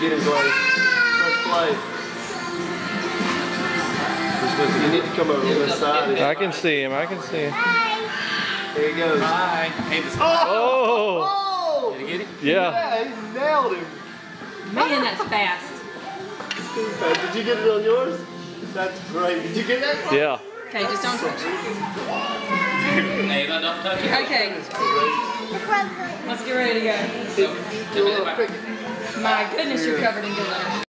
Get him, Blaze. First play. You need to come over on this side. I can see him. I can see him. There he goes. Bye. Hey, this Oh! Oh! Did you get it? Yeah. Yeah, he nailed him. Man, that's fast. Uh, did you get it on yours? That's great. Did you get that? Yeah. Okay, just don't touch it. Hey, don't don't touch. Okay, let's get ready to go. Do a little cricket. My goodness, you're covered in glitter.